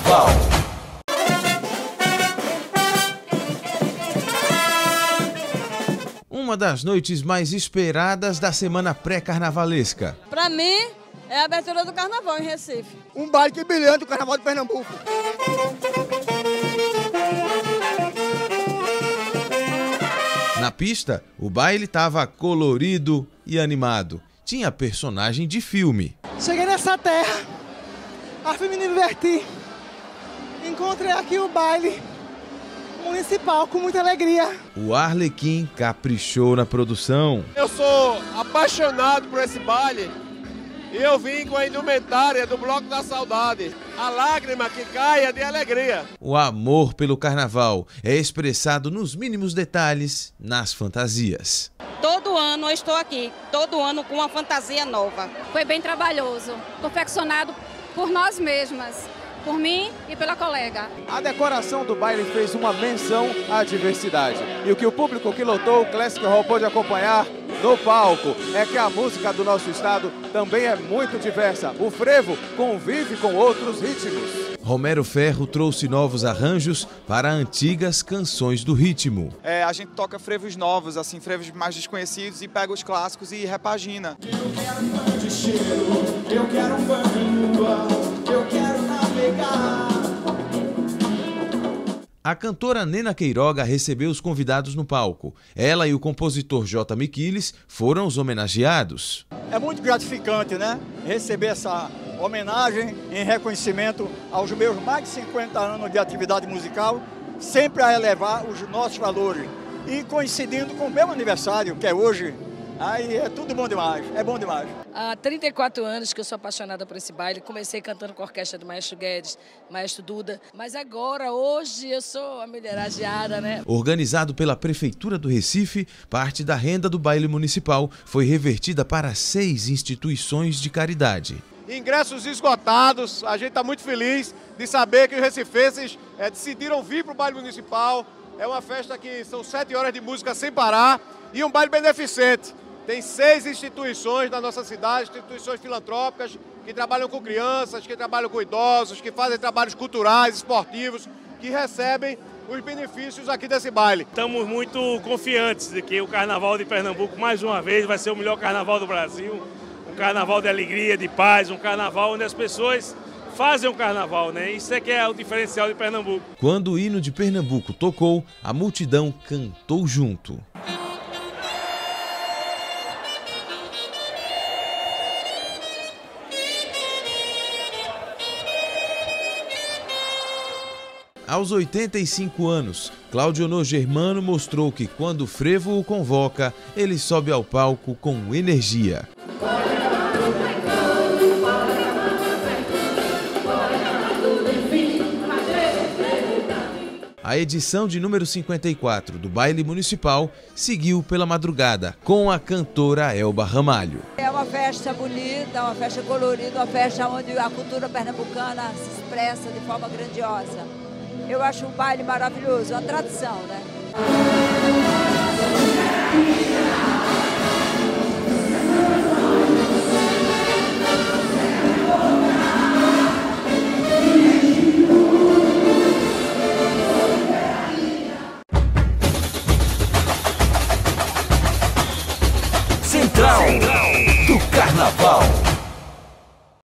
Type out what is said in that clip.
Carnaval. Uma das noites mais esperadas da semana pré-carnavalesca. Para mim, é a abertura do carnaval em Recife. Um baile que brilhante o carnaval de Pernambuco. Na pista, o baile estava colorido e animado. Tinha personagem de filme. Cheguei nessa terra, a fim de me divertir. Encontrei aqui o baile municipal com muita alegria. O Arlequim caprichou na produção. Eu sou apaixonado por esse baile e eu vim com a indumentária do Bloco da Saudade. A lágrima que cai é de alegria. O amor pelo carnaval é expressado nos mínimos detalhes, nas fantasias. Todo ano eu estou aqui, todo ano com uma fantasia nova. Foi bem trabalhoso, confeccionado por nós mesmas, por mim e pela colega. A decoração do baile fez uma menção à diversidade. E o que o público que lotou o Classic Hall pôde acompanhar no palco é que a música do nosso estado também é muito diversa. O frevo convive com outros ritmos. Romero Ferro trouxe novos arranjos para antigas canções do ritmo. É, a gente toca frevos novos, assim, frevos mais desconhecidos e pega os clássicos e repagina. Eu quero fã de cheiro, eu quero fã de lua, eu quero. A cantora Nena Queiroga recebeu os convidados no palco. Ela e o compositor J. Miquiles foram os homenageados. É muito gratificante, né? Receber essa homenagem em reconhecimento aos meus mais de 50 anos de atividade musical, sempre a elevar os nossos valores. E coincidindo com o meu aniversário, que é hoje, Aí é tudo bom demais, é bom demais. Há 34 anos que eu sou apaixonada por esse baile. Comecei cantando com a orquestra do Maestro Guedes, Maestro Duda. Mas agora, hoje, eu sou a milheragiada, né? Organizado pela Prefeitura do Recife, parte da renda do baile municipal foi revertida para seis instituições de caridade. Ingressos esgotados, a gente está muito feliz de saber que os recifenses é, decidiram vir para o baile municipal. É uma festa que são sete horas de música sem parar e um baile beneficente. Tem seis instituições na nossa cidade, instituições filantrópicas, que trabalham com crianças, que trabalham com idosos, que fazem trabalhos culturais, esportivos, que recebem os benefícios aqui desse baile. Estamos muito confiantes de que o Carnaval de Pernambuco, mais uma vez, vai ser o melhor carnaval do Brasil. Um carnaval de alegria, de paz, um carnaval onde as pessoas fazem um carnaval, né? Isso é que é o diferencial de Pernambuco. Quando o hino de Pernambuco tocou, a multidão cantou junto. Aos 85 anos, Claudionor Germano mostrou que quando o frevo o convoca, ele sobe ao palco com energia. A edição de número 54 do baile municipal seguiu pela madrugada com a cantora Elba Ramalho. É uma festa bonita, uma festa colorida, uma festa onde a cultura pernambucana se expressa de forma grandiosa. Eu acho um baile maravilhoso, uma tradição, né? Central do Carnaval.